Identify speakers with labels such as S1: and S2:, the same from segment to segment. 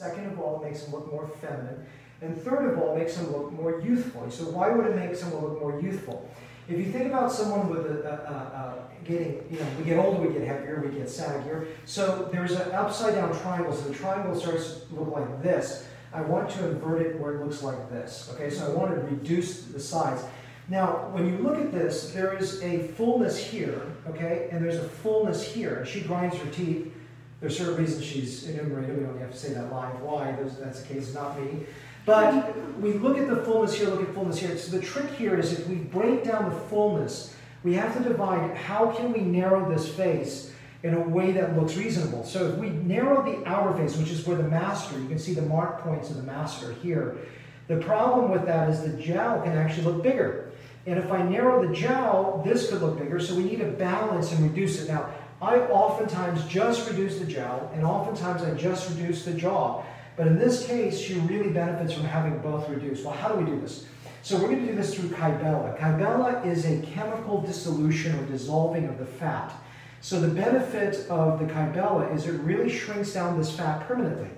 S1: Second of all, it makes them look more feminine. And third of all, makes them look more youthful. So why would it make someone look more youthful? If you think about someone with a, a, a, a getting, you know, we get older, we get heavier, we get saggier. So there's an upside down triangle. So the triangle starts to look like this. I want to invert it where it looks like this. Okay, so I want to reduce the size. Now, when you look at this, there is a fullness here, okay, and there's a fullness here. She grinds her teeth. There's certain reasons she's enumerated. We don't have to say that live. Why? That's the case, not me. But we look at the fullness here, look at fullness here. So the trick here is if we break down the fullness, we have to divide how can we narrow this face in a way that looks reasonable. So if we narrow the outer face, which is where the masseter, you can see the mark points of the masseter here. The problem with that is the jowl can actually look bigger. And if I narrow the jowl, this could look bigger, so we need to balance and reduce it. Now, I oftentimes just reduce the jowl, and oftentimes I just reduce the jaw. But in this case, she really benefits from having both reduced. Well, how do we do this? So we're going to do this through Kybella. Kybella is a chemical dissolution or dissolving of the fat. So the benefit of the Kybella is it really shrinks down this fat permanently.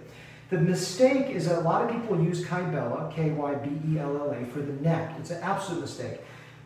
S1: The mistake is that a lot of people use Kybella, K-Y-B-E-L-L-A, for the neck. It's an absolute mistake.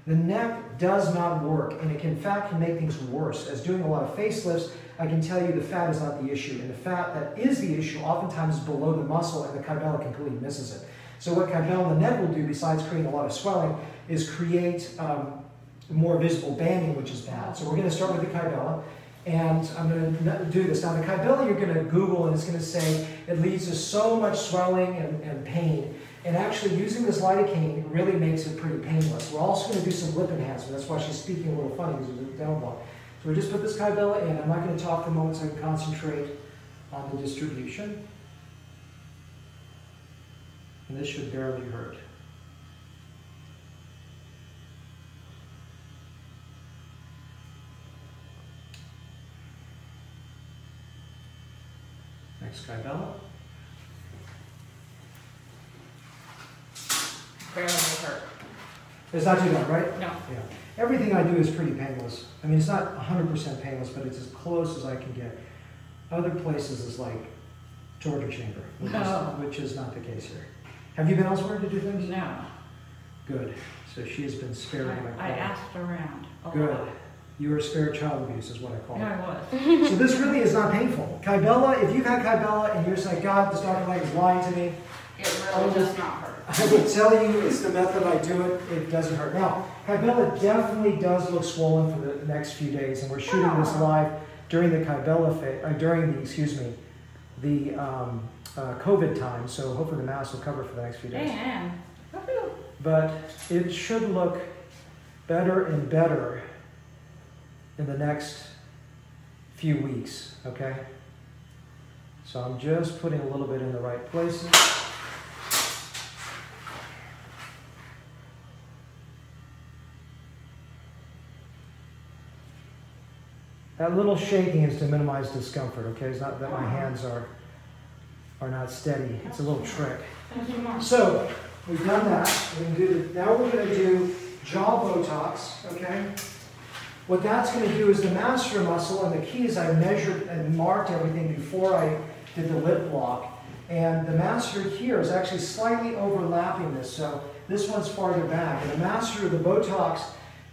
S1: The neck does not work, and it can, in fact can make things worse. As doing a lot of facelifts, I can tell you the fat is not the issue, and the fat that is the issue oftentimes is below the muscle, and the Kybella completely misses it. So what Kybella in the neck will do, besides creating a lot of swelling, is create um, more visible banding, which is bad. So we're going to start with the Kybella, and I'm going to do this. Now the Kybella you're going to Google, and it's going to say it leads to so much swelling and, and pain. And actually using this lidocaine really makes it pretty painless. We're also going to do some lip enhancement. That's why she's speaking a little funny because there's a down block. So we just put this Kybella in. I'm not going to talk for a moment so I can concentrate on the distribution. And this should barely hurt. Next Kybella.
S2: Barely hurt.
S1: It's not too bad, right?
S2: No.
S1: Yeah. Everything I do is pretty painless. I mean, it's not 100% painless, but it's as close as I can get. Other places is like torture chamber, which,
S2: No.
S1: is, which is not the case here. Have you been elsewhere to do things?
S2: No.
S1: Good. So she has been spared I
S2: I, asked around a
S1: Good.
S2: lot.
S1: You were spared child abuse is what I call
S2: No,
S1: it.
S2: I was.
S1: So this really is not painful. Kybella, if you've had Kybella and you're just like, God, this doctor like is lying to me,
S2: It really does not hurt.
S1: I would tell you it's the method I do it, it doesn't hurt. Now, Kybella definitely does look swollen for the next few days, and we're shooting this
S2: Oh.
S1: live during the Kybella, fa- uh, during the, excuse me, the um, uh, COVID time, so hopefully the mask will cover for the next few days.
S2: Woohoo.
S1: But it should look better and better in the next few weeks, okay? So I'm just putting a little bit in the right places. That little shaking is to minimize discomfort, okay? It's not that my hands are, are not steady. It's a little trick. So, we've done that. We're gonna do, now we're gonna do jaw Botox, okay? What that's gonna do is the masseter muscle, and the key is I measured and marked everything before I did the lip block. And the masseter here is actually slightly overlapping this, so this one's farther back. And the masseter of the Botox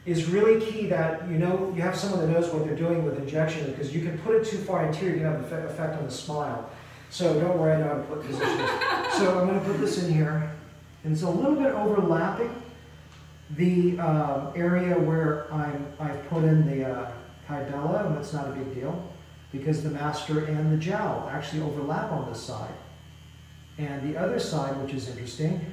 S1: is really key that you know you have someone that knows what they're doing with injection because you can put it too far anterior, you can have an effect- on the smile. So don't worry, I know how to put positions. so I'm going to put this in here, and it's a little bit overlapping the um, area where I'm I've put in the uh, Kybella, and that's not a big deal because the masseter and the jowl actually overlap on this side. And the other side, which is interesting,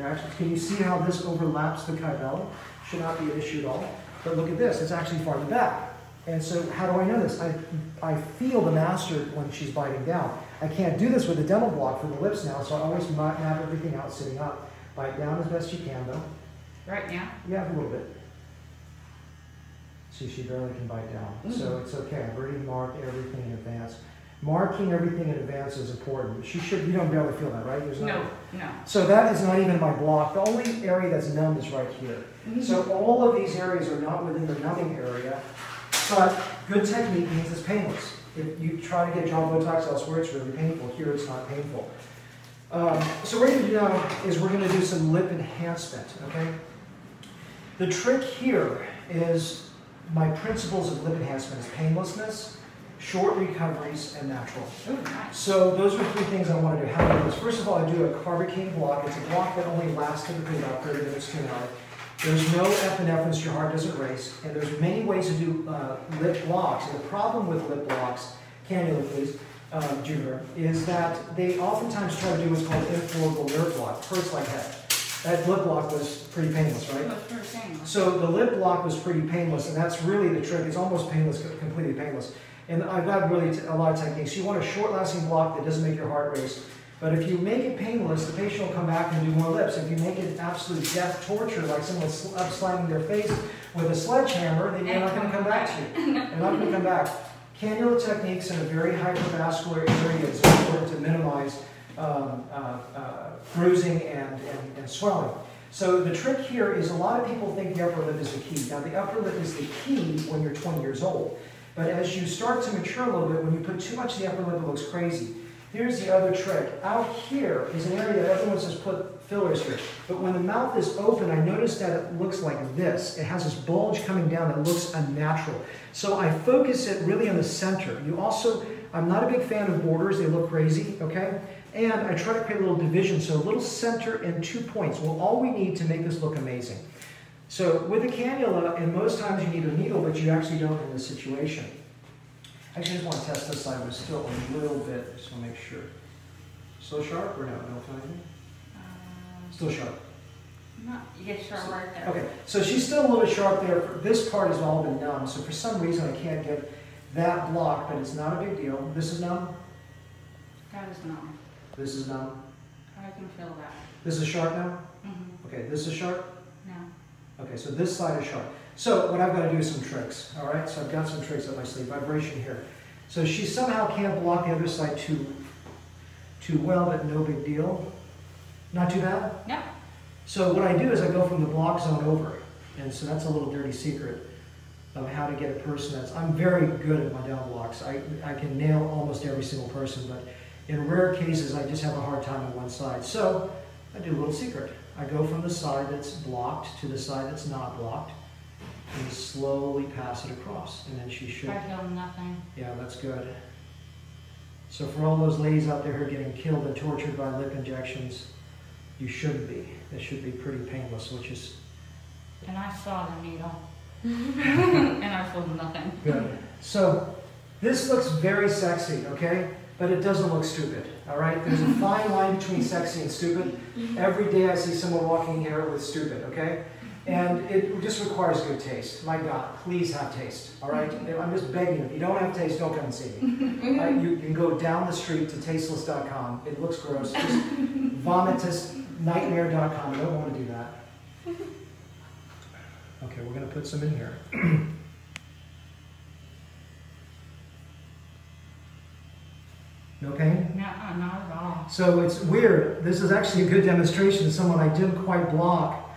S1: actually, can you see how this overlaps the Kybella? Should not be an issue at all. But look at this, it's actually farther back. And so how do I know this? I, I feel the masseter when she's biting down. I can't do this with a dental block for the lips now, so I always map everything out sitting up. Bite down as best you can though.
S2: Right now?
S1: Yeah, a little bit. See, she barely can bite down. Mm-hmm. So it's okay. I've already marked everything in advance. Marking everything in advance is important. She should, you don't barely feel that, right? There's
S2: No, no.
S1: So that is not even my block. The only area that's numb is right here. So all of these areas are not within the numbing area, but good technique means it's painless. If you try to get jaw Botox elsewhere, it's really painful. Here, it's not painful. Um, so what we're gonna do now is we're gonna do some lip enhancement, okay? The trick here is my principles of lip enhancement is painlessness, short recoveries, and natural. So those are three things I want to do. How do I do this? First of all, I do a Carbocaine block. It's a block that only lasts typically about 30 minutes to an hour. There's no epinephrine, so your heart doesn't race. And there's many ways to do uh, lip blocks. And the problem with lip blocks, cannula please, um, Junior, is that they oftentimes try to do what's called infraorbital nerve block. Hurts like heck. That lip block was pretty painless, right?
S2: We're.
S1: So the lip block was pretty painless, and that's really the trick. It's almost painless, completely painless. And I've got really a lot of techniques. You want a short-lasting block that doesn't make your heart race. But if you make it painless, the patient will come back and do more lips. If you make it absolute death torture, like someone up slamming their face with a sledgehammer, then you're not going to come back to you. They're not going to come back. Cannula techniques in a very hypervascular area is important to minimize um, uh, uh, bruising and, and, and swelling. So the trick here is a lot of people think the upper lip is the key. Now the upper lip is the key when you're 20 years old. But as you start to mature a little bit, when you put too much the upper lip, it looks crazy. Here's the other trick. Out here is an area that everyone says put fillers here. But when the mouth is open, I notice that it looks like this. It has this bulge coming down that looks unnatural. So I focus it really on the center. You also, I'm not a big fan of borders. They look crazy, okay? And I try to create a little division, so a little center and two points. Well, all we need to make this look amazing. So with a cannula, and most times you need a needle, but you actually don't in this situation. I just want to test this side, but still a little bit, just want to make sure. Still sharp or no? No, anything?
S2: Um,
S1: Still sharp.
S2: not, you get sharp right there.
S1: Okay, so she's still a little bit sharp there. This part has all been numb, so for some reason I can't get that block, but it's not a big deal. This is numb.
S2: That is numb.
S1: This is numb.
S2: I can feel that.
S1: This is sharp now.
S2: Mm-hmm.
S1: Okay, this is sharp.
S2: No.
S1: Okay, so this side is sharp. So what I've got to do is some tricks, all right? So I've got some tricks up my sleeve, vibration here. So she somehow can't block the other side too, too well, but no big deal. Not too bad?
S2: No.
S1: So what I do is I go from the block zone over. And so that's a little dirty secret of how to get a person that's, I'm very good at my down blocks. I, I can nail almost every single person, but in rare cases, I just have a hard time on one side. So I do a little secret. I go from the side that's blocked to the side that's not blocked and slowly pass it across. And then she should,
S2: I feel nothing.
S1: yeah, that's good. So for all those ladies out there who are getting killed and tortured by lip injections, you shouldn't be. This should be pretty painless, which is
S2: And I saw the needle. and I feel nothing.
S1: good. So this looks very sexy, okay? But it doesn't look stupid, all right? There's a fine line between sexy and stupid. Every day I see someone walking here with stupid, okay? And it just requires good taste. My God, please have taste, all right? I'm just begging you. If you don't have taste, don't come and see me. Uh, you can go down the street to tasteless.com. It looks gross. Just vomitusnightmare.com. I don't want to do that. Okay, we're going to put some in here. No pain?
S2: No, not at all.
S1: So it's weird. This is actually a good demonstration of someone I didn't quite block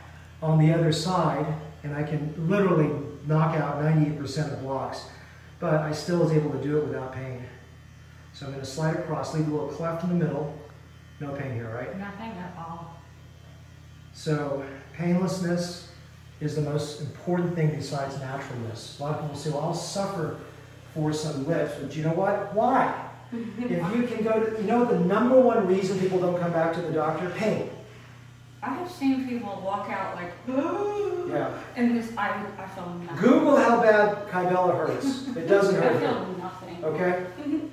S1: on the other side, and I can literally knock out 98% of blocks, but I still was able to do it without pain. So I'm going to slide across, leave a little cleft in the middle. No pain here, right?
S2: Nothing at all.
S1: So painlessness is the most important thing besides naturalness. A lot of people say, well, I'll suffer for some lips, but you know what? Why? if you can go to, you know, the number one reason people don't come back to the doctor? Pain.
S2: I have seen people walk out like,
S1: Yeah.
S2: and this, I, I feel nothing.
S1: Google how bad Kybella hurts. It doesn't hurt.
S2: I
S1: feel
S2: nothing.
S1: Okay? Mm-hmm.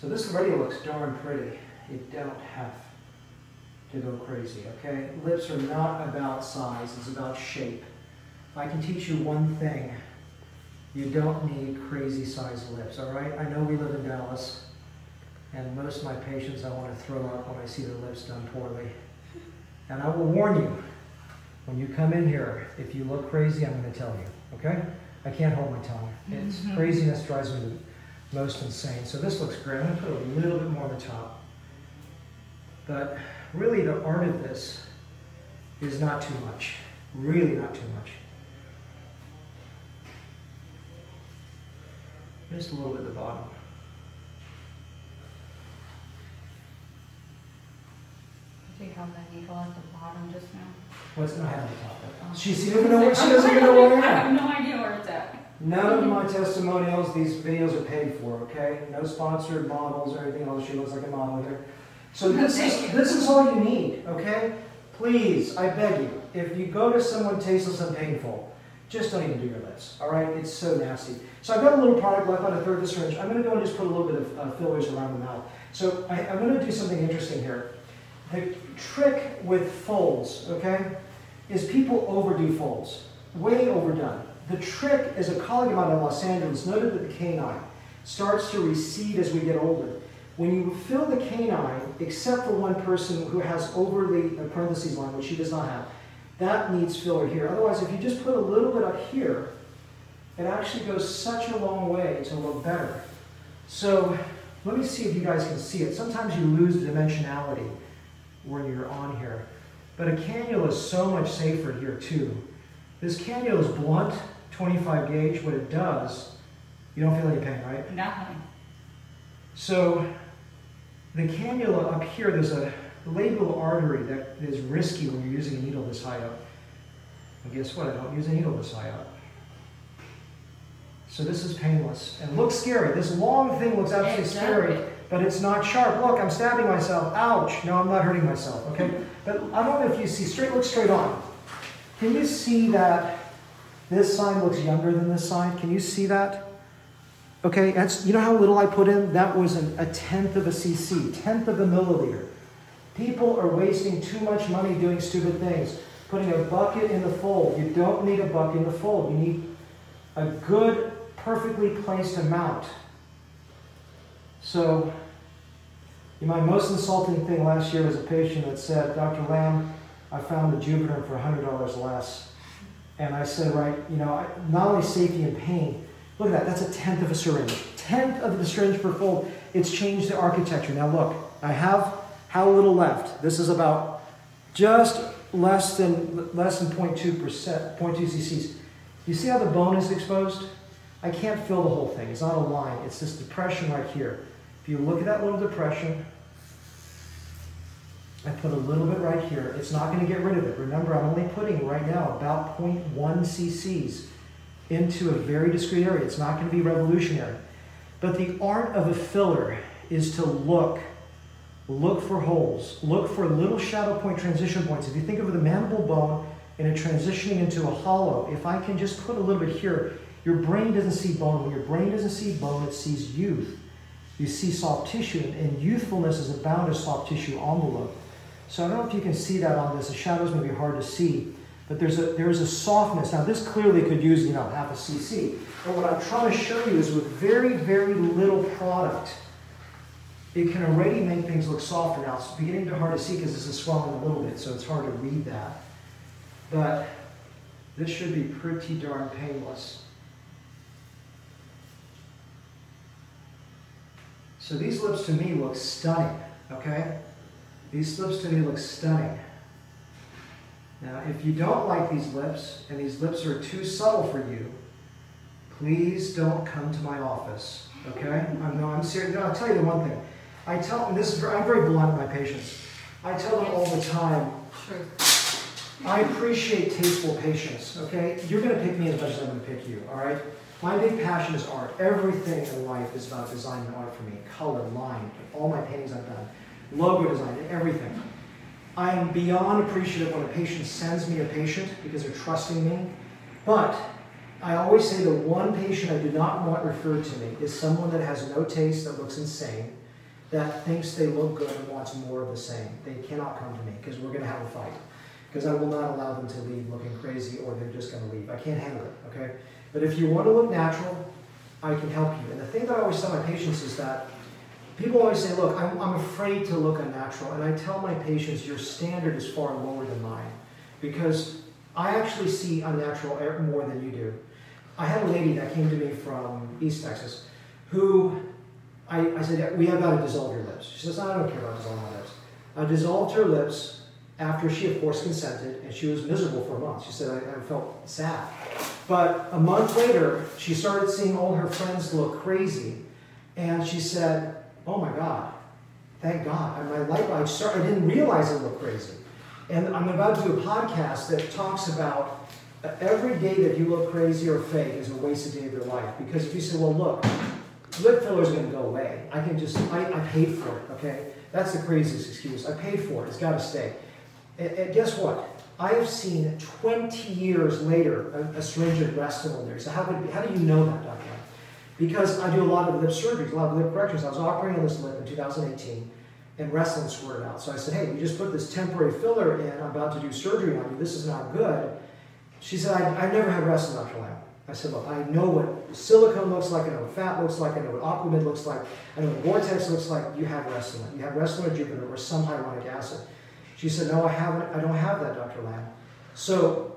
S1: So this already looks darn pretty. You don't have to go crazy, okay? Lips are not about size, it's about shape. I can teach you one thing, you don't need crazy size lips, all right? I know we live in Dallas, and most of my patients I want to throw up when I see their lips done poorly. And I will warn you, when you come in here, if you look crazy, I'm going to tell you, okay? I can't hold my tongue. It's
S2: Mhm.
S1: craziness drives me most insane. So this looks great. I'm going to put a little bit more on the top. But really, the art of this is not too much. Really, not too much. Just a little bit at the bottom.
S2: Did you have that needle at the bottom just now?
S1: What's not having the top?
S2: Oh.
S1: She, she doesn't know what she doesn't even know where
S2: I have no idea where it's at.
S1: None of my testimonials, these videos are paid for, okay? No sponsored models or anything else. She looks like a model here. So this is this is all you need, okay? Please, I beg you, if you go to someone tasteless and painful, just don't even do your lips, all right? It's so nasty. So I've got a little product left on a third of the syringe. I'm going to go and just put a little bit of uh, fillers around the mouth. So I, I'm going to do something interesting here. The trick with folds, okay, is people overdo folds, way overdone. The trick is a colleague of mine in Los Angeles noted that the canine starts to recede as we get older. When you fill the canine, except for one person who has overly, a parentheses line, which she does not have, that needs filler here. Otherwise, if you just put a little bit up here, it actually goes such a long way to look better. So let me see if you guys can see it. Sometimes you lose dimensionality when you're on here. But a cannula is so much safer here too. This cannula is blunt, 25 gauge. What it does, you don't feel any pain, right?
S2: Nothing.
S1: So the cannula up here, there's a labial artery that is risky when you're using a needle this high up. And guess what? I don't use a needle this high up. So this is painless and looks scary. This long thing looks absolutely scary, but it's not sharp. Look, I'm stabbing myself. Ouch. No, I'm not hurting myself. Okay? But I don't know if you see straight. Look straight on. Can you see that this side looks younger than this side? Can you see that? Okay, that's you know how little I put in? That was an, a tenth of a cc, tenth of a milliliter. People are wasting too much money doing stupid things. Putting a bucket in the fold. You don't need a bucket in the fold. You need a good, perfectly placed amount. So, my most insulting thing last year was a patient that said, Dr. Lam, I found the Juvederm for $100 less. And I said, right, you know, not only safety and pain, look at that, that's a tenth of a syringe. Tenth of the syringe per fold. It's changed the architecture. Now look, I have how little left. This is about just less than less than 0.2 percent, 0.2 cc's. You see how the bone is exposed? I can't fill the whole thing. It's not a line. It's this depression right here. If you look at that little depression, I put a little bit right here. It's not going to get rid of it. Remember, I'm only putting right now about 0.1 cc's into a very discrete area. It's not going to be revolutionary. But the art of a filler is to look, look for holes, look for little shadow point transition points. If you think of the mandible bone and it transitioning into a hollow, if I can just put a little bit here, your brain doesn't see bone. When your brain doesn't see bone, it sees youth. You see soft tissue, and youthfulness is a to soft tissue envelope. So I don't know if you can see that on this. The shadows may be hard to see, but there's a there's a softness. Now this clearly could use you know half a cc. But what I'm trying to show you is with very very little product, it can already make things look softer. Now it's beginning to hard to see because this is swelling a little bit, so it's hard to read that. But this should be pretty darn painless. So these lips to me look stunning, okay? These lips to me look stunning. Now, if you don't like these lips, and these lips are too subtle for you, please don't come to my office, okay? I'm, no, I'm serious. No, I'll tell you the one thing. I tell them, this is, I'm very blunt with my patients. I tell them all the time. I appreciate tasteful patients, okay? You're going to pick me as much as I'm going to pick you, all right? My big passion is art. Everything in life is about design and art for me. Color, line, all my paintings I've done, logo design, everything. I am beyond appreciative when a patient sends me a patient because they're trusting me. But I always say the one patient I do not want referred to me is someone that has no taste, that looks insane, that thinks they look good and wants more of the same. They cannot come to me because we're going to have a fight. Because I will not allow them to leave looking crazy or they're just going to leave. I can't handle it, okay? But if you want to look natural, I can help you. And the thing that I always tell my patients is that people always say, look, I'm, I'm afraid to look unnatural. And I tell my patients, your standard is far lower than mine. Because I actually see unnatural more than you do. I had a lady that came to me from East Texas who I, I said, we have got to dissolve your lips. She says, I don't care about dissolving my lips. I dissolved her lips after she, of course, consented, and she was miserable for a month. She said, I, I felt sad. But a month later, she started seeing all her friends look crazy. And she said, Oh my God, thank God. My light, I, I didn't realize it looked crazy. And I'm about to do a podcast that talks about uh, every day that you look crazy or fake is a wasted day of your life. Because if you say, Well, look, lip filler is going to go away. I can just, I, I paid for it, okay? That's the craziest excuse. I paid for it. It's got to stay. And, and guess what? I have seen 20 years later a, a syringe Restylane there. So how, could, how do you know that, Dr. Because I do a lot of lip surgeries, a lot of lip corrections. I was operating on this lip in 2018 and Restylane squirted out. So I said, hey, you just put this temporary filler in. I'm about to do surgery on you. This is not good. She said, I, have never had Restylane, Dr. Lam. I said, look, I know what silicone looks like, I know what fat looks like, I know what Aquamid looks like, I know what Vortex looks like. You have Restylane. You have Restylane or Juvederm or some hyaluronic acid. She said, no, I haven't. I don't have that, Dr. Lam. So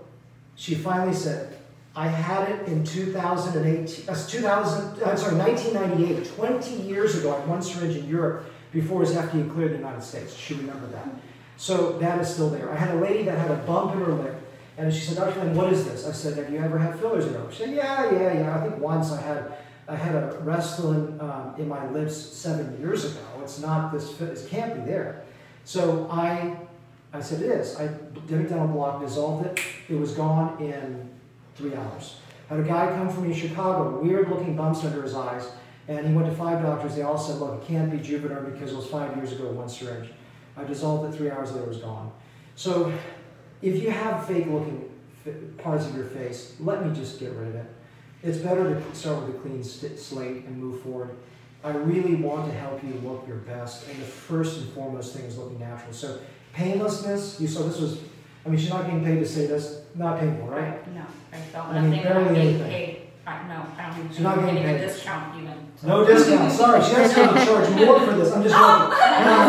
S1: she finally said, I had it in 2018, uh, 2000, I'm sorry, 1998, 20 years ago. I one syringe in Europe before it was FDA cleared in the United States. She remembered that. So that is still there. I had a lady that had a bump in her lip, and she said, Dr. Lynn, what is this? I said, have you ever had fillers in her? She said, yeah, yeah, yeah. I think once I had I had a Restylane um, in my lips seven years ago. It's not this, it can't be there. So I, I said, it is. I did it down a block, dissolved it. It was gone in three hours. Had a guy come from Chicago, weird looking bumps under his eyes, and he went to five doctors. They all said, look, it can't be Juvederm because it was five years ago, one syringe. I dissolved it three hours later, it was gone. So if you have fake looking parts of your face, let me just get rid of it. It's better to start with a clean slate and move forward. I really want to help you look your best, and the first and foremost thing is looking natural. So painlessness, you saw this was, I mean, she's not getting paid to say this, not painful, right?
S2: No, I felt
S1: I mean, barely anything.
S2: paid. I, no, I don't even,
S1: not getting
S2: a discount even. so.
S1: No discount, sorry, she has to charge more for this, I'm just joking. No,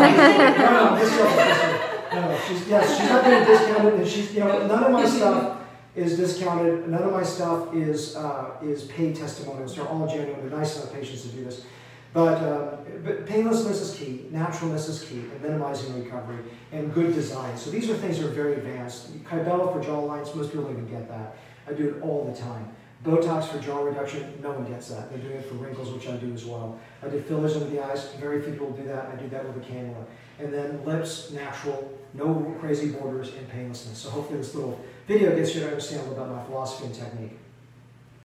S1: no, no, this girl, this. No, she's, yes, she's not getting discounted, and she's, you know, none of my stuff is discounted, none of my stuff is, uh, is paid testimonials, they're all genuine, they're nice enough patients to do this. But, uh, but painlessness is key, naturalness is key, and minimizing recovery, and good design. So these are things that are very advanced. Kybella for jaw lines, most people don't even get that. I do it all the time. Botox for jaw reduction, no one gets that. They're doing it for wrinkles, which I do as well. I do fillers under the eyes, very few people do that. I do that with a cannula. And then lips, natural, no crazy borders, and painlessness. So hopefully this little video gets you to understand a little about my philosophy and technique.